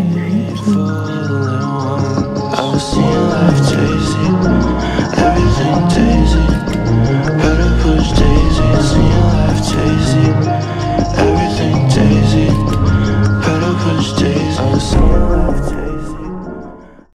很难听。